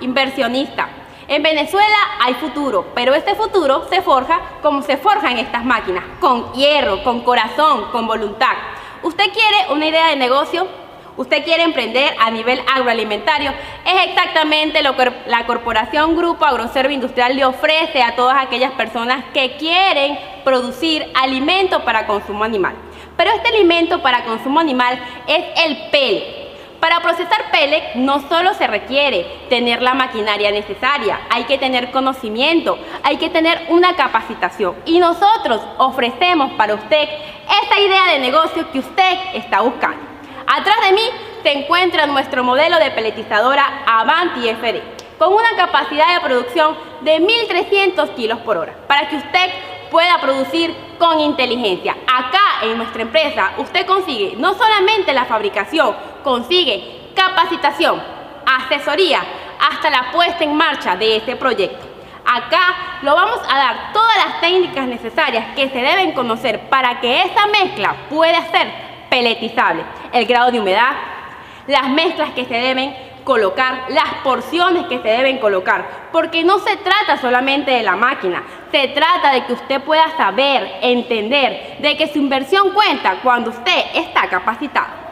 inversionista. En Venezuela hay futuro, pero este futuro se forja como se forjan estas máquinas, con hierro, con corazón, con voluntad. ¿Usted quiere una idea de negocio? ¿Usted quiere emprender a nivel agroalimentario? Es exactamente lo que la Corporación Grupo Agroservo Industrial le ofrece a todas aquellas personas que quieren producir alimento para consumo animal. Pero este alimento para consumo animal es el pellet para procesar pellet no solo se requiere tener la maquinaria necesaria, hay que tener conocimiento, hay que tener una capacitación. Y nosotros ofrecemos para usted esta idea de negocio que usted está buscando. Atrás de mí se encuentra nuestro modelo de peletizadora Avanti FD, con una capacidad de producción de 1.300 kilos por hora, para que usted pueda producir con inteligencia. Acá en nuestra empresa usted consigue no solamente la fabricación, consigue capacitación, asesoría, hasta la puesta en marcha de este proyecto. Acá lo vamos a dar todas las técnicas necesarias que se deben conocer para que esta mezcla pueda ser peletizable. El grado de humedad, las mezclas que se deben colocar, las porciones que se deben colocar, porque no se trata solamente de la máquina, se trata de que usted pueda saber, entender, de que su inversión cuenta cuando usted está capacitado.